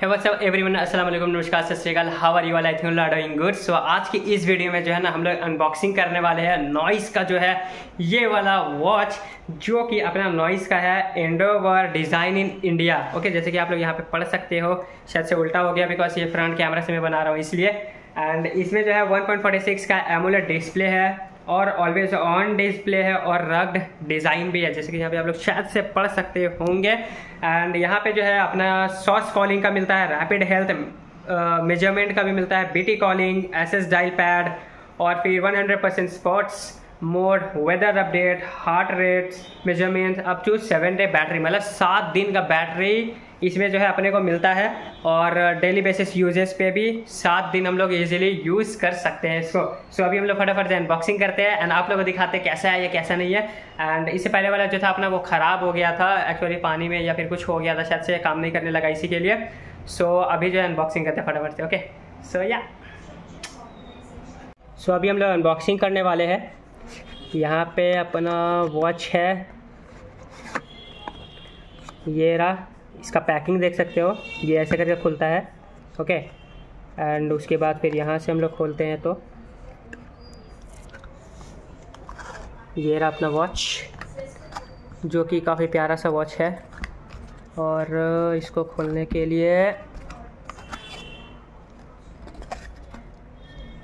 है WhatsApp everyone अस्सलाम वालेकुम नमस्कार सत श्रीकाल how are you I think doing good so आज की इस वीडियो में जो है ना, हम लोग अनबॉक्सिंग करने वाले हैं। नॉइस का जो है, ये वाला वॉच जो कि अपना नॉइस का है endeavour design in India okay जैसे कि आप लोग यहाँ पे पढ़ सकते हो। शायद से उल्टा हो गया बिकॉज़ ये फ्रंट कैमरा से मैं बना रहा हूँ, इसलिए। एंड इसमें जो है 1.46 का एमुलेट डिस्प्ले है। और ऑलवेज ऑन डिस्प्ले है और रग्ड डिज़ाइन भी है, जैसे कि यहाँ पे आप लोग शायद से पढ़ सकते होंगे। एंड यहाँ पे जो है अपना सॉस कॉलिंग का मिलता है रैपिड हेल्थ मेज़रमेंट का भी मिलता है BT calling S S dial pad और फिर 100 percent sports mode weather update heart rate measurement up to seven day battery मतलब सात दिन का बैटरी इसमें जो है अपने को मिलता है और डेली बेसिस यूजेस पे भी सात दिन हम लोग इजीली यूज़ कर सकते हैं इसको। सो अभी हम लोग फटाफट से अनबॉक्सिंग करते हैं एंड आप लोग को दिखाते हैं कैसा है या कैसा नहीं है। एंड इससे पहले वाला जो था अपना वो ख़राब हो गया था एक्चुअली पानी में या फिर कुछ हो गया था शायद से काम नहीं करने लगा इसी के लिए। सो so, अभी जो है अनबॉक्सिंग करते हैं फटाफट से ओके सो या सो अभी हम लोग अनबॉक्सिंग करने वाले हैं। यहाँ पे अपना वॉच है। ये रहा। इसका पैकिंग देख सकते हो। ये ऐसे करके खुलता है, ओके? एंड उसके बाद फिर यहाँ से हम लोग खोलते हैं तो। ये रहा अपना वॉच जो कि काफ़ी प्यारा सा वॉच है। और इसको खोलने के लिए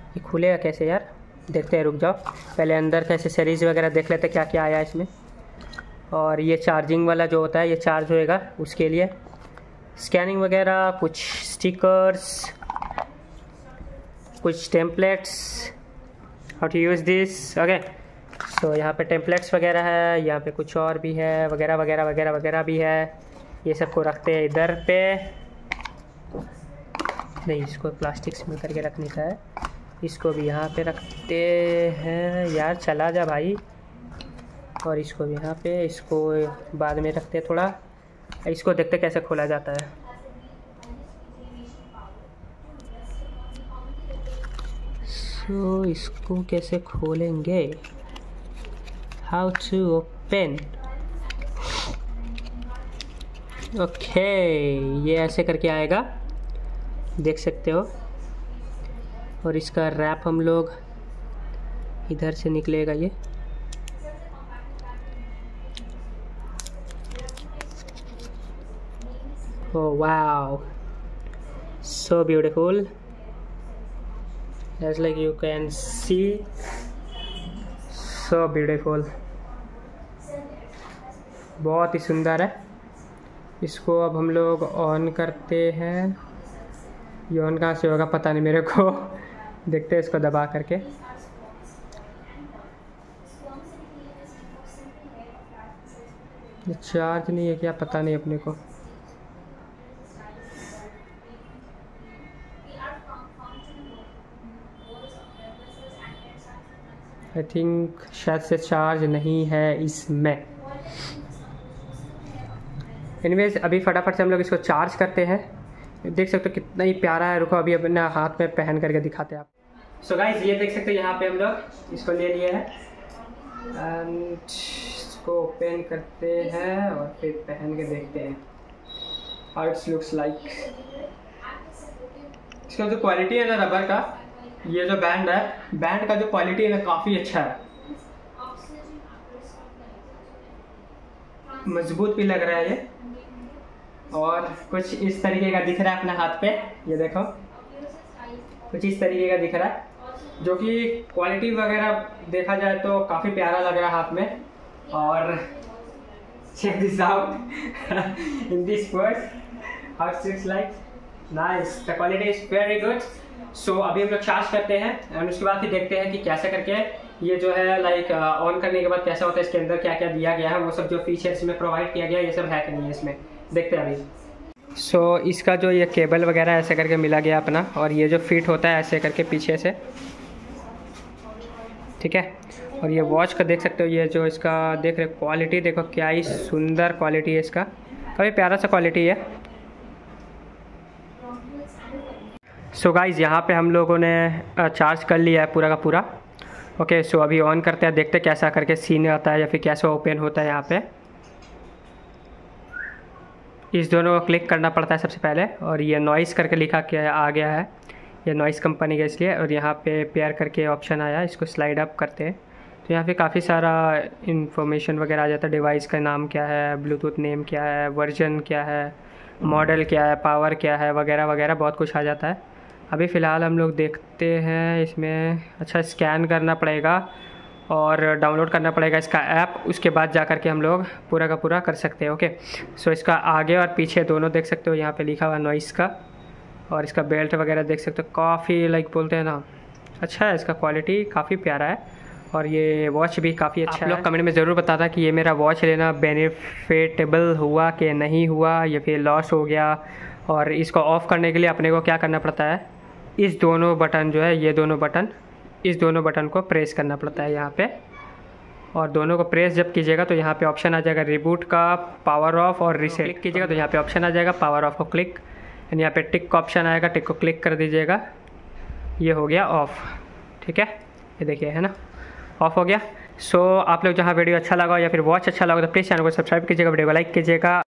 ये खुलेगा कैसे यार? देखते हैं, रुक जाओ। पहले अंदर का एसेसरीज़ वगैरह देख लेते क्या क्या आया इसमें। और ये चार्जिंग वाला जो होता है, ये चार्ज होएगा उसके लिए। स्कैनिंग वगैरह, कुछ स्टिकर्स कुछ templates how to use this okay so यहाँ पे टेम्पलेट्स वगैरह है, यहाँ पे कुछ और भी है, वगैरह वगैरह वगैरह वगैरह भी है। ये सबको रखते हैं इधर पे। नहीं, इसको प्लास्टिक्स में करके रखने का है। इसको भी यहाँ पे रखते हैं। यार, चला जा भाई। और इसको भी यहाँ पे इसको बाद में रखते हैं थोड़ा। इसको देखते कैसे खोला जाता है। सो so, इसको कैसे खोलेंगे? हाउ टू ओपन ओके ये ऐसे करके आएगा। देख सकते हो। और इसका रैप हम लोग इधर से निकलेगा ये। Oh wow. So beautiful. As like you can see. So beautiful. बहुत ही सुंदर है। इसको अब हम लोग ऑन करते हैं। ये ऑन कहाँ से होगा पता नहीं मेरे को। देखते हैं इसको दबा करके। चार्ज नहीं है क्या? पता नहीं अपने को। आई थिंक शायद से चार्ज नहीं है इसमें। एनीवेज अभी फटाफट से हम लोग इसको चार्ज करते हैं। देख सकते हो कितना ही प्यारा है। रुको, अभी अपने हाथ में पहन करके दिखाते हैं आप सो गाइज़ ये देख सकते हो यहाँ पे हम लोग इसको ले लिए हैं। एंड इसको ओपन करते हैं और फिर पहन के देखते हैं। हाउ इट्स लुक्स लाइक इसका जो क्वालिटी है ना रबर का ये जो बैंड है बैंड का जो क्वालिटी है ना काफ़ी अच्छा है। मज़बूत भी लग रहा है ये। और कुछ इस तरीके का दिख रहा है अपने हाथ पे। ये देखो। कुछ इस तरीके का दिख रहा है। जो कि क्वालिटी वगैरह देखा जाए तो काफ़ी प्यारा लग रहा है हाथ में। और check this out in this word how it's like nice the quality is very good so so, अभी हम लोग चार्ज करते हैं एंड उसके बाद फिर देखते हैं कि कैसे करके ये जो है लाइक ऑन uh, करने के बाद कैसा होता है इसके अंदर क्या क्या दिया गया है वो सब जो फीचर्स में प्रोवाइड किया गया है ये सब है कि नहीं है इसमें। देखते हैं अभी। सो so, इसका जो ये केबल वगैरह ऐसे करके मिला गया अपना और ये जो फिट होता है ऐसे करके पीछे से। ठीक है? और ये वॉच का देख सकते हो ये जो इसका देख रहे क्वालिटी देखो क्या ही सुंदर क्वालिटी है इसका। काफ़ी प्यारा सा क्वालिटी है। सो गाइज़ यहाँ पे हम लोगों ने चार्ज कर लिया है पूरा का पूरा। ओके okay, सो so अभी ऑन करते हैं देखते हैं कैसा करके सीन आता है या फिर कैसा ओपन होता है यहाँ पे। इस दोनों को क्लिक करना पड़ता है सबसे पहले और ये नॉइस करके लिखा क्या आ गया है। ये नॉइस कंपनी का इसलिए और यहाँ पे पेयर करके ऑप्शन आया इसको स्लाइड अप करते हैं। तो यहाँ पे काफ़ी सारा इन्फॉर्मेशन वगैरह आ जाता है डिवाइस का नाम क्या है ब्लूटूथ नेम क्या है वर्जन क्या है मॉडल क्या है पावर क्या है वगैरह वगैरह बहुत कुछ आ जाता है। अभी फ़िलहाल हम लोग देखते हैं इसमें अच्छा स्कैन करना पड़ेगा और डाउनलोड करना पड़ेगा इसका ऐप उसके बाद जा कर के हम लोग पूरा का पूरा कर सकते हैं ओके सो इसका आगे और पीछे दोनों देख सकते हो यहाँ पे लिखा हुआ नॉइस का और इसका बेल्ट वगैरह देख सकते हो काफ़ी लाइक बोलते हैं ना अच्छा है इसका क्वालिटी काफ़ी प्यारा है और ये वॉच भी काफ़ी अच्छा आप लोग कमेंट में ज़रूर बताता कि ये मेरा वॉच लेना बेनिफिटेबल हुआ कि नहीं हुआ या फिर लॉस हो गया और इसको ऑफ़ करने के लिए अपने को क्या करना पड़ता है? इस दोनों बटन जो है ये दोनों बटन इस दोनों बटन को प्रेस करना पड़ता है यहाँ पे। और दोनों को प्रेस जब कीजिएगा तो यहाँ पे ऑप्शन आ जाएगा रिबूट का पावर ऑफ़ और रिसेट क्लिक कीजिएगा तो यहाँ पे ऑप्शन आ जाएगा पावर ऑफ़ को क्लिक एंड यहाँ पे टिक का ऑप्शन आएगा टिक को क्लिक कर दीजिएगा। ये हो गया ऑफ़ ठीक है? ये देखिए है ना? ऑफ़ हो गया। सो so, आप लोग जहाँ वीडियो अच्छा लगा या फिर वॉच अच्छा लगा तो प्लीज़ चैनल को सब्सक्राइब कीजिएगा वीडियो को लाइक कीजिएगा।